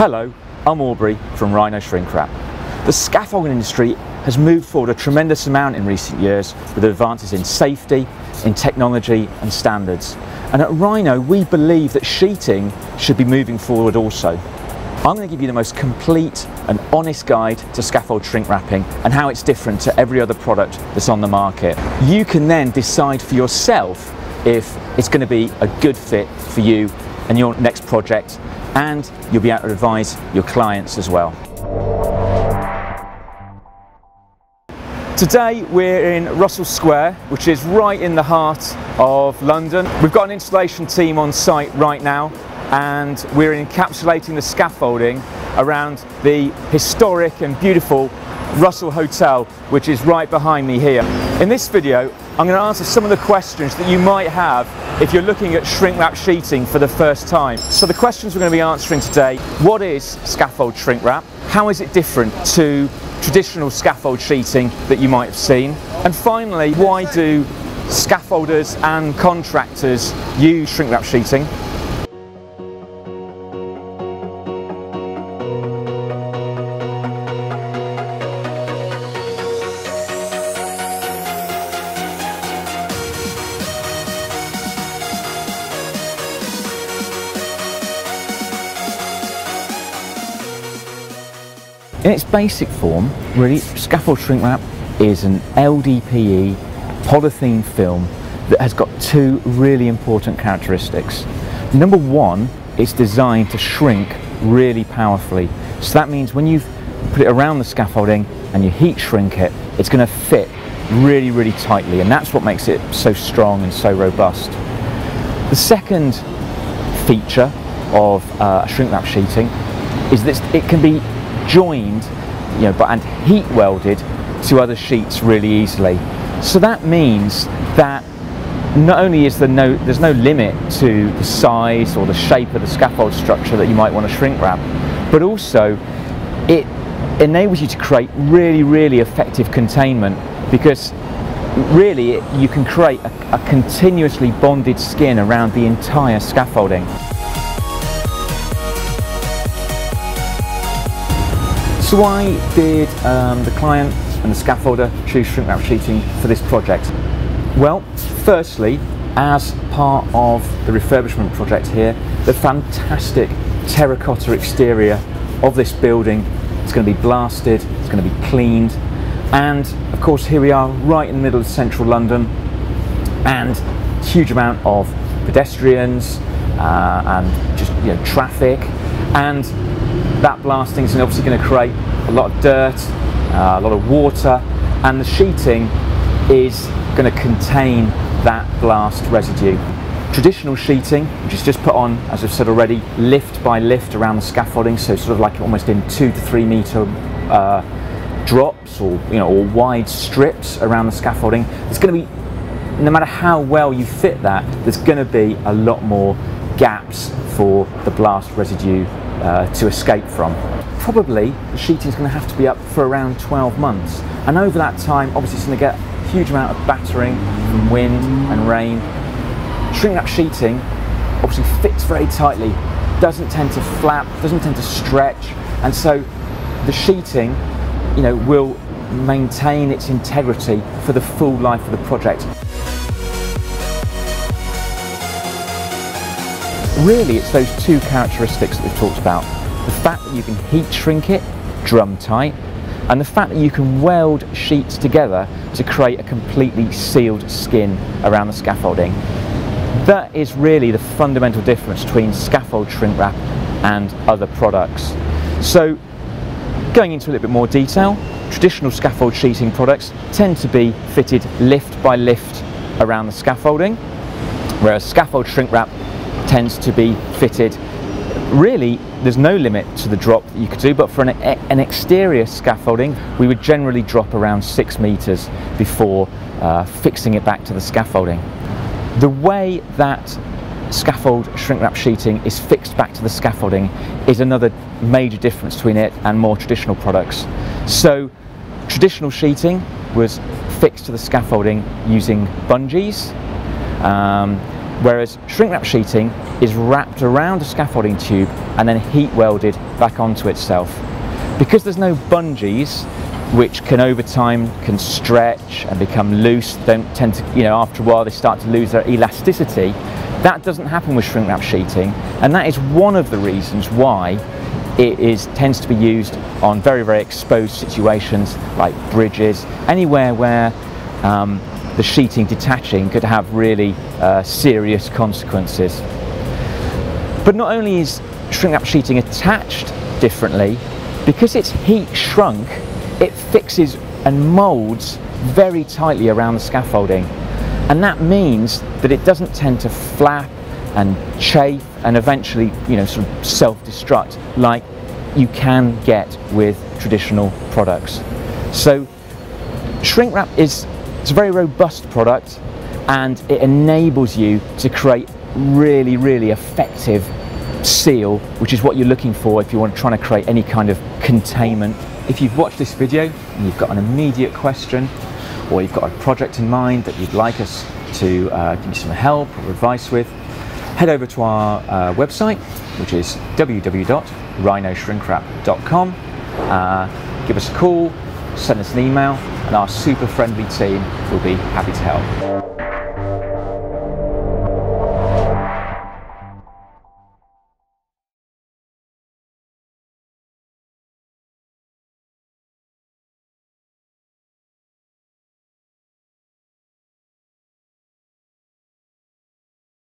Hello, I'm Aubrey from Rhino Shrink Wrap. The scaffolding industry has moved forward a tremendous amount in recent years with advances in safety, in technology and standards. And at Rhino we believe that sheeting should be moving forward also. I'm going to give you the most complete and honest guide to scaffold shrink wrapping and how it's different to every other product that's on the market. You can then decide for yourself if it's going to be a good fit for you and your next project and you'll be able to advise your clients as well. Today we're in Russell Square, which is right in the heart of London. We've got an installation team on site right now and we're encapsulating the scaffolding around the historic and beautiful Russell Hotel, which is right behind me here. In this video, I'm going to answer some of the questions that you might have if you're looking at shrink wrap sheeting for the first time. So the questions we're going to be answering today, what is scaffold shrink wrap? How is it different to traditional scaffold sheeting that you might have seen? And finally, why do scaffolders and contractors use shrink wrap sheeting? In its basic form, really, scaffold shrink wrap is an LDPE polythene film that has got two really important characteristics. Number one, it's designed to shrink really powerfully. So that means when you put it around the scaffolding and you heat shrink it, it's going to fit really, really tightly, and that's what makes it so strong and so robust. The second feature of uh, shrink wrap sheeting is that it can be joined you know, but, and heat welded to other sheets really easily. So that means that not only is there no, there's no limit to the size or the shape of the scaffold structure that you might want to shrink wrap, but also it enables you to create really, really effective containment because really you can create a, a continuously bonded skin around the entire scaffolding. So why did um, the client and the scaffolder choose shrink wrap sheeting for this project? Well, firstly, as part of the refurbishment project here, the fantastic terracotta exterior of this building is going to be blasted, it's going to be cleaned, and of course here we are right in the middle of central London, and huge amount of pedestrians uh, and just you know traffic, and that blasting is obviously going to create a lot of dirt, uh, a lot of water, and the sheeting is going to contain that blast residue. Traditional sheeting, which is just put on, as I've said already, lift by lift around the scaffolding, so sort of like almost in two to three meter uh, drops or you know or wide strips around the scaffolding. There's going to be, no matter how well you fit that, there's going to be a lot more gaps for the blast residue uh, to escape from. Probably the sheeting is going to have to be up for around 12 months, and over that time, obviously, it's going to get a huge amount of battering from wind and rain. Shrink wrap sheeting obviously fits very tightly, doesn't tend to flap, doesn't tend to stretch, and so the sheeting, you know, will maintain its integrity for the full life of the project. Really, it's those two characteristics that we've talked about. The fact that you can heat shrink it, drum tight, and the fact that you can weld sheets together to create a completely sealed skin around the scaffolding. That is really the fundamental difference between scaffold shrink wrap and other products. So, going into a little bit more detail, traditional scaffold sheeting products tend to be fitted lift by lift around the scaffolding, whereas scaffold shrink wrap tends to be fitted. Really there's no limit to the drop that you could do but for an, an exterior scaffolding we would generally drop around six meters before uh, fixing it back to the scaffolding. The way that scaffold shrink wrap sheeting is fixed back to the scaffolding is another major difference between it and more traditional products. So traditional sheeting was fixed to the scaffolding using bungees um, whereas shrink wrap sheeting is wrapped around a scaffolding tube and then heat welded back onto itself. Because there's no bungees, which can over time can stretch and become loose, don't tend to, you know, after a while they start to lose their elasticity. That doesn't happen with shrink wrap sheeting, and that is one of the reasons why it is tends to be used on very very exposed situations like bridges, anywhere where um, the sheeting detaching could have really uh, serious consequences. But not only is shrink wrap sheeting attached differently, because it's heat shrunk, it fixes and molds very tightly around the scaffolding. And that means that it doesn't tend to flap and chafe and eventually, you know, sort of self-destruct like you can get with traditional products. So shrink wrap is it's a very robust product and it enables you to create really, really effective seal, which is what you're looking for if you want to try to create any kind of containment. If you've watched this video and you've got an immediate question or you've got a project in mind that you'd like us to uh, give you some help or advice with, head over to our uh, website, which is www.rhinoshrinkwrap.com. Uh, give us a call, send us an email, and our super friendly team will be happy to help.